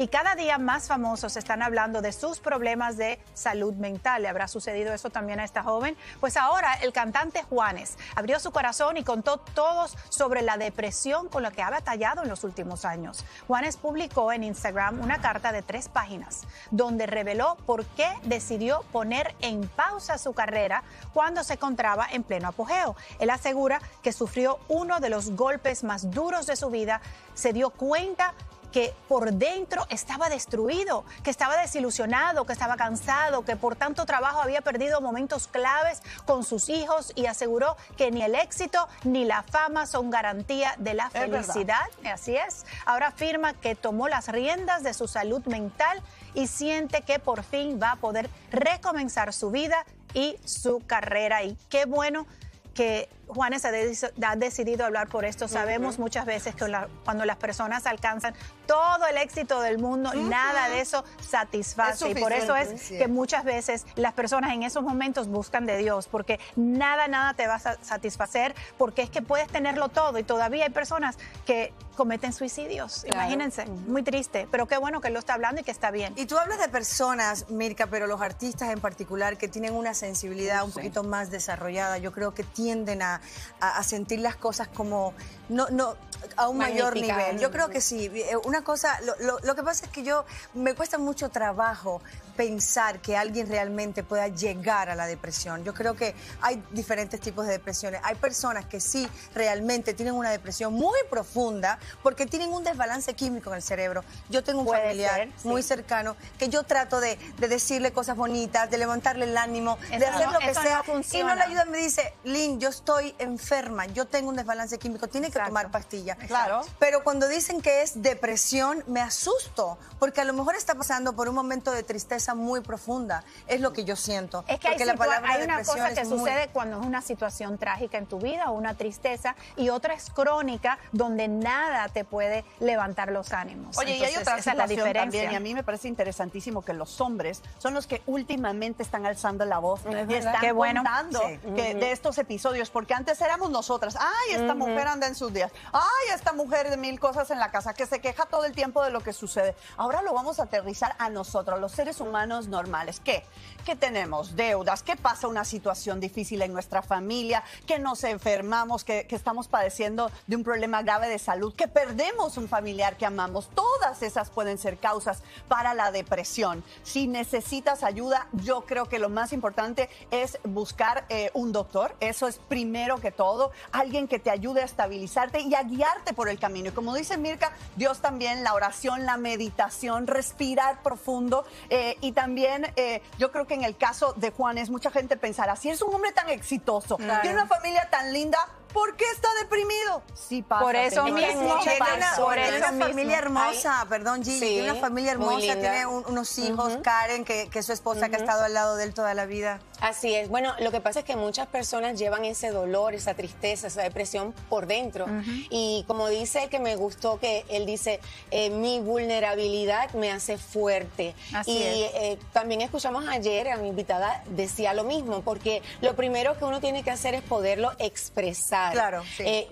Y cada día más famosos están hablando de sus problemas de salud mental. ¿Le habrá sucedido eso también a esta joven? Pues ahora el cantante Juanes abrió su corazón y contó todos sobre la depresión con la que ha batallado en los últimos años. Juanes publicó en Instagram una carta de tres páginas donde reveló por qué decidió poner en pausa su carrera cuando se encontraba en pleno apogeo. Él asegura que sufrió uno de los golpes más duros de su vida, se dio cuenta que por dentro estaba destruido, que estaba desilusionado, que estaba cansado, que por tanto trabajo había perdido momentos claves con sus hijos y aseguró que ni el éxito ni la fama son garantía de la felicidad. Así es. Ahora afirma que tomó las riendas de su salud mental y siente que por fin va a poder recomenzar su vida y su carrera. Y qué bueno que Juanes ha, decidido hablar por esto. Sabemos muchas veces que cuando las personas alcanzan todo el éxito del mundo, nada de eso satisface. y por eso es que muchas veces las personas en esos momentos buscan de Dios, porque nada, nada te va a satisfacer, porque es que puedes tenerlo todo y todavía hay personas que cometen suicidios. Imagínense, muy triste, pero qué bueno que él lo está hablando y que está bien. Y tú hablas de personas, Mirka, pero los artistas en particular que tienen una sensibilidad un poquito más desarrollada, yo creo que tienden a, a, sentir las cosas como no, no, a un mayor nivel. Yo creo que sí. Eh, una cosa, lo, lo, que pasa es que yo me cuesta mucho trabajo pensar que alguien realmente pueda llegar a la depresión. Yo creo que hay diferentes tipos de depresiones. Hay personas que sí realmente tienen una depresión muy profunda porque tienen un desbalance químico en el cerebro. Yo tengo un familiar muy cercano que yo trato de, decirle cosas bonitas, de levantarle el ánimo, de hacer lo que sea. y no le ayuda, me dice, Lynn, yo estoy enferma, yo tengo un desbalance químico, tiene que tomar pastillas. Claro. Pero cuando dicen que es depresión, me asusto, porque a lo mejor está pasando por un momento de tristeza muy profunda. Es lo que yo siento. Es que hay, una cosa que sucede cuando es una situación trágica en tu vida o una tristeza y otra es crónica donde nada te puede levantar los ánimos. Oye, y hay otra esa la diferencia. también y a mí me parece interesantísimo que los hombres son los que últimamente están alzando la voz y están Qué bueno. contando que, de estos episodios, porque antes éramos nosotras, ay, esta mujer anda en sus días, ay, esta mujer de mil cosas en la casa, que se queja todo el tiempo de lo que sucede. Ahora lo vamos a aterrizar a nosotros, los seres humanos normales. ¿Qué? Que tenemos deudas, que pasa una situación difícil en nuestra familia, que nos enfermamos, que, que estamos padeciendo de un problema grave de salud, que perdemos un familiar que amamos. Todas esas pueden ser causas para la depresión. Si necesitas ayuda, yo creo que lo más importante es buscar eh, un doctor. Eso es primero que todo. Alguien que te ayude a estabilizarte y a guiarte por el camino. Y como dice Mirka, Dios también, la oración, la meditación, respirar profundo eh, y también eh, yo creo que en el caso de Juanes, mucha gente pensará, si es un hombre tan exitoso, tiene una familia tan linda, ¿Por qué está deprimido? Sí pasa. Por eso mismo. Tiene una, por eso una familia hermosa, perdón Gigi, tiene una familia hermosa, tiene unos hijos, Karen, que, es su esposa que ha estado al lado de él toda la vida. Así es. Bueno, lo que pasa es que muchas personas llevan ese dolor, esa tristeza, esa depresión por dentro. Y como dice el que me gustó, que él dice, eh, mi vulnerabilidad me hace fuerte. Así y eh, también escuchamos ayer, a mi invitada decía lo mismo, porque lo primero que uno tiene que hacer es poderlo expresar. Claro, sí. Eh,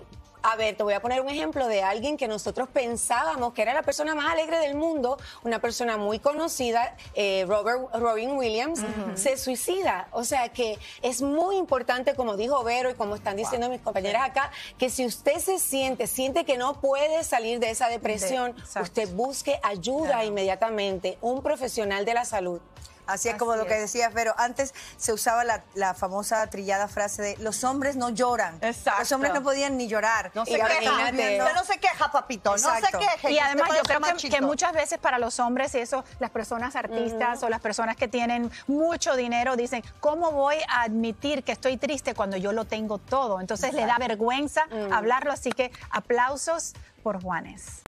a ver, te voy a poner un ejemplo de alguien que nosotros pensábamos que era la persona más alegre del mundo, una persona muy conocida, eh, Robert Robin Williams, se suicida. O sea que es muy importante, como dijo Vero y como están diciendo mis compañeras acá, que si usted se siente, siente que no puede salir de esa depresión, usted busque ayuda inmediatamente, un profesional de la salud. Así es como lo que decías, pero antes se usaba la, famosa trillada frase de los hombres no lloran. Exacto. Los hombres no podían ni llorar. No se queja. no se queja, papito. No se queje. Y además yo creo que, muchas veces para los hombres y eso, las personas artistas o las personas que tienen mucho dinero dicen, ¿cómo voy a admitir que estoy triste cuando yo lo tengo todo? Entonces le da vergüenza hablarlo, así que aplausos por Juanes.